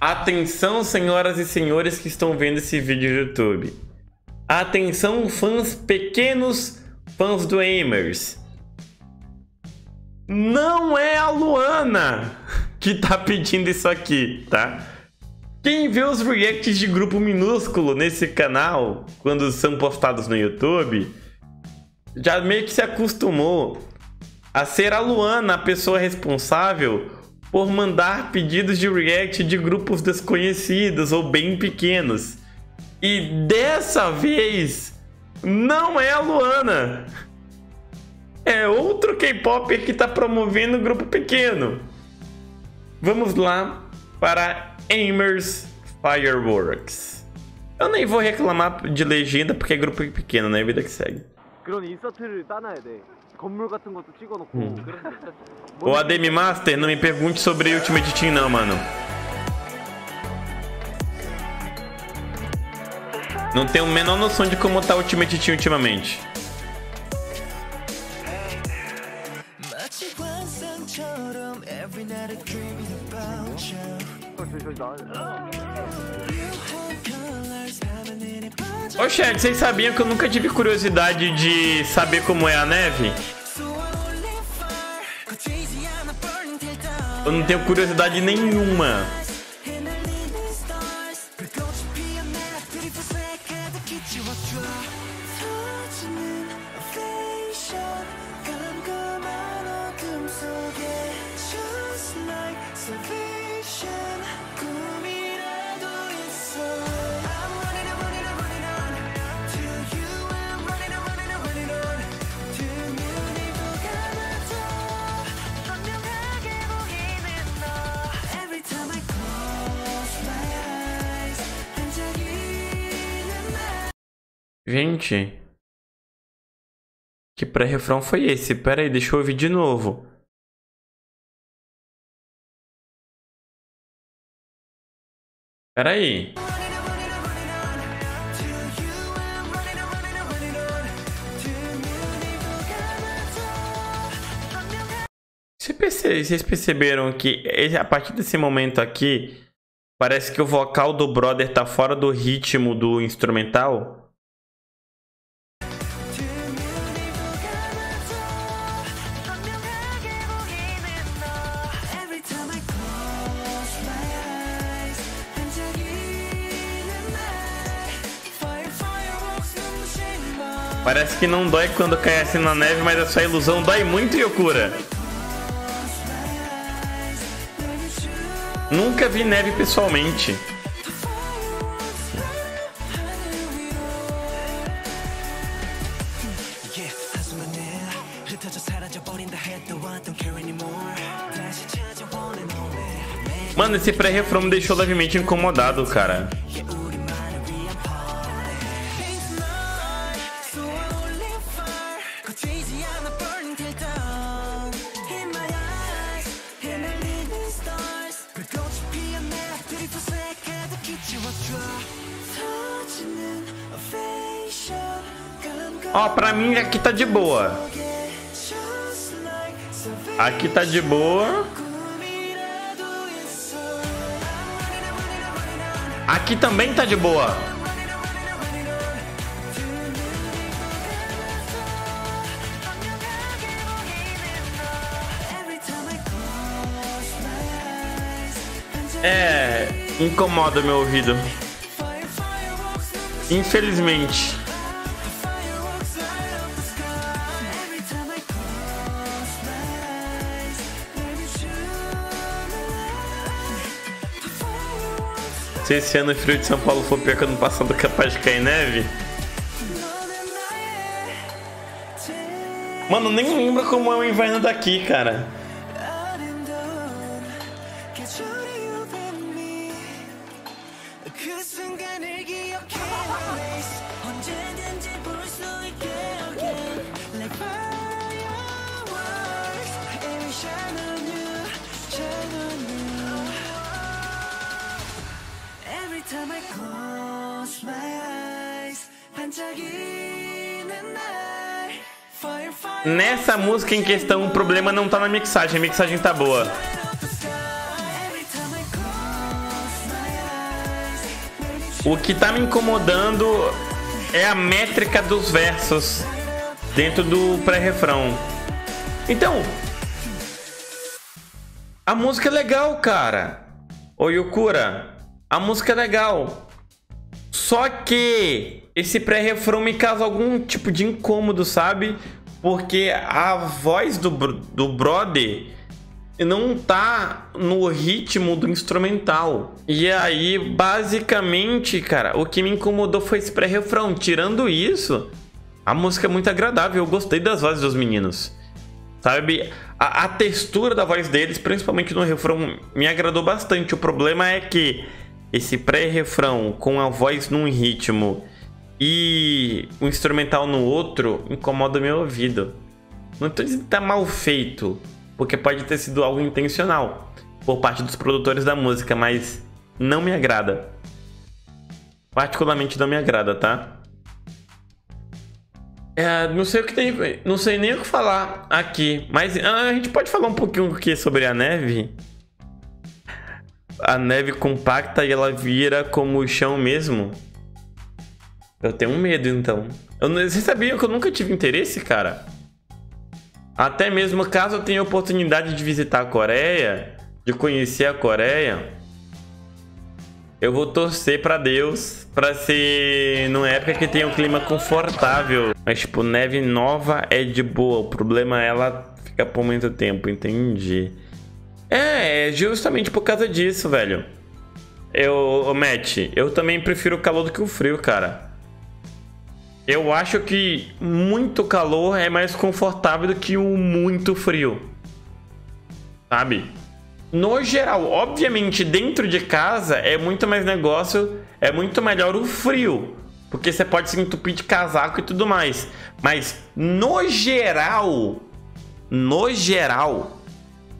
Atenção, senhoras e senhores que estão vendo esse vídeo no YouTube. Atenção, fãs pequenos, fãs do Amers. Não é a Luana que tá pedindo isso aqui, tá? Quem vê os reacts de grupo minúsculo nesse canal, quando são postados no YouTube, já meio que se acostumou a ser a Luana a pessoa responsável por mandar pedidos de react de grupos desconhecidos ou bem pequenos. E dessa vez não é a Luana. É outro K-Popper que está promovendo grupo pequeno. Vamos lá para Amers Fireworks. Eu nem vou reclamar de legenda porque é grupo pequeno, né? Vida que segue. 그런 인서트를 따놔야 돼. 건물 같은 것도 찍어놓고. 음. 그런 Ô ADM Master, não me pergunte sobre Ultimate Team não, mano. Não tenho a menor noção de como tá o Ultimate Team ultimamente. shut every night I dream about you Ô vocês sabiam que eu nunca tive curiosidade de saber como é a neve? Eu não tenho curiosidade nenhuma. Gente, que pré-refrão foi esse? Pera aí, deixa eu ouvir de novo. Pera aí. Vocês perceberam que a partir desse momento aqui, parece que o vocal do brother tá fora do ritmo do instrumental? Parece que não dói quando cai assim na neve, mas essa ilusão dói muito, e cura. Nunca vi neve pessoalmente. Mano, esse pré-refrão me deixou levemente incomodado, cara. Ó, pra mim aqui tá de boa. Aqui tá de boa. Aqui também tá de boa. É, incomoda meu ouvido. Infelizmente. Se esse ano o frio de São Paulo for pior que ano passado, é capaz de cair neve. Mano, nem lembro como é o inverno daqui, cara. Nessa música em questão, o problema não tá na mixagem. A mixagem tá boa. O que tá me incomodando é a métrica dos versos dentro do pré-refrão. Então, a música é legal, cara. Ô Yukura, a música é legal. Só que esse pré-refrão me causa algum tipo de incômodo, sabe? Porque a voz do, do brother não tá no ritmo do instrumental. E aí, basicamente, cara, o que me incomodou foi esse pré-refrão. Tirando isso, a música é muito agradável. Eu gostei das vozes dos meninos. Sabe? A, a textura da voz deles, principalmente no refrão, me agradou bastante. O problema é que esse pré-refrão com a voz num ritmo e o instrumental no outro incomoda o meu ouvido. Não estou dizendo que tá mal feito, porque pode ter sido algo intencional por parte dos produtores da música, mas não me agrada. Particularmente não me agrada, tá? É, não sei o que tem, não sei nem o que falar aqui, mas ah, a gente pode falar um pouquinho aqui sobre a neve. A neve compacta e ela vira como o chão mesmo. Eu tenho medo então. Eu, você sabia que eu nunca tive interesse, cara? Até mesmo caso eu tenha oportunidade de visitar a Coreia, de conhecer a Coreia, eu vou torcer para Deus para ser numa época que tenha um clima confortável. Mas tipo, neve nova é de boa. O problema é ela ficar por muito tempo, entendi. É, é justamente por causa disso, velho. Eu, Matt, eu também prefiro o calor do que o frio, cara. Eu acho que muito calor é mais confortável do que o muito frio. Sabe? No geral, obviamente, dentro de casa é muito mais negócio, é muito melhor o frio. Porque você pode se entupir de casaco e tudo mais. Mas no geral, no geral,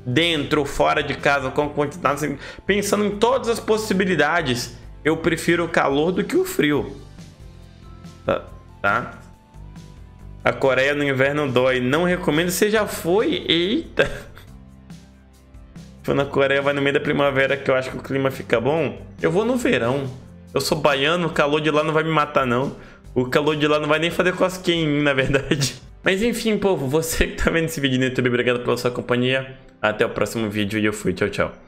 dentro ou fora de casa, com quantidade, pensando em todas as possibilidades, eu prefiro o calor do que o frio. Tá? tá? A Coreia no inverno dói. Não recomendo. Você já foi? Eita! Foi na Coreia, vai no meio da primavera que eu acho que o clima fica bom. Eu vou no verão. Eu sou baiano, o calor de lá não vai me matar, não. O calor de lá não vai nem fazer cosquinha em mim, na verdade. Mas enfim, povo, você que tá vendo esse vídeo no YouTube, obrigado pela sua companhia. Até o próximo vídeo e eu fui. Tchau, tchau.